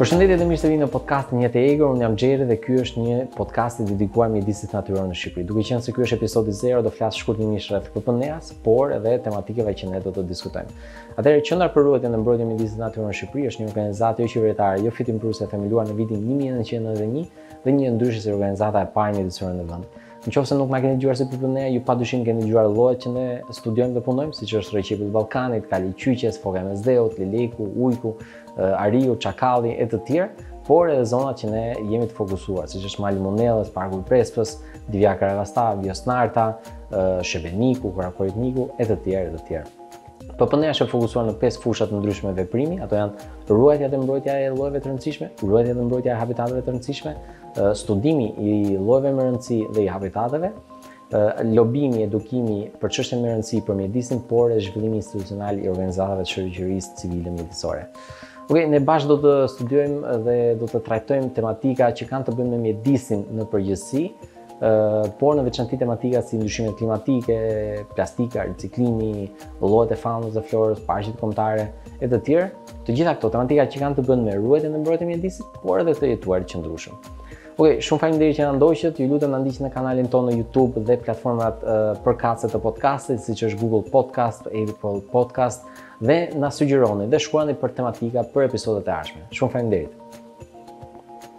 Përshëndetje dhe mirë se vini në podcastin Jetë e Egër. Unë jam Xheri dhe ky është një podcast i dedikuar mjedisit natyror në Shqipëri. Duke qenë se ky është episodi 0, do flas shkurtimisht rreth PPNEA-s, por edhe tematikave që ne do të diskutojmë. Atëherë Qendra për Ruajtjen dhe Mbrojtjen e Mjedisit Natyror në Shqipëri është një organizatë jo qeveritare, jo fitimprurëse e themeluar në vitin 1991 Dhe njihet ndryshe si organizata e parë mjedisore në vend. Në qoftë se nuk na keni dëgjuar si PPNEA, ju padyshim keni dëgjuar llojet që ne studiojmë dhe punojmë, siç është rrëqebulli i Ballkanit, kali i qyqes, foka e Mesdheut, leleku, ujku, ariu, çakalli, e të tjerë, por edhe zonat që ne jemi të fokusuar, siç është mali i Munellës, parku i Prespës, Divjakë-Karavasta, Vjosë-Narta, Shebeniku, Korab-Koritniku, e të tjerë, e të tjerë. PPNEA është e fokusuar në pesë fusha të ndryshme veprimi, ato janë ruajtja dhe mbrojtja e llojeve të rëndësishme, ruajtja dhe mbrojtja e habitateve të rëndësishme, studimi i llojeve me rëndësi dhe i habitateve, lobimi, edukimi për çështje me rëndësi për mjedisin, por edhe zhvillimi institucional i organizatave të shoqërisë civile mjedisore. Ok, ne bashkë do të studiojmë dhe do të trajtojmë tematika që kanë të bëjnë me mjedisin në përgjithësi, por në veçanti tematika si ndryshimet klimatike, plastika, riciklimi, llojet e faunës dhe florës, parqet kombëtare e të tjerë, të gjitha këto tematika që kanë të bëjnë me ruajtjen dhe mbrojtjen e mjedisit, por edhe të jetuarit e qëndrueshëm. Ok, shumë faleminderit që na ndoqët. Ju lutem na ndiqni në kanalin tonë në YouTube dhe platformat uh, përkatëse të podcastit, siç është Google Podcast, Apple Podcast dhe na sugjeroni dhe shkruani për tematika për episodet e ardhshme. Shumë faleminderit.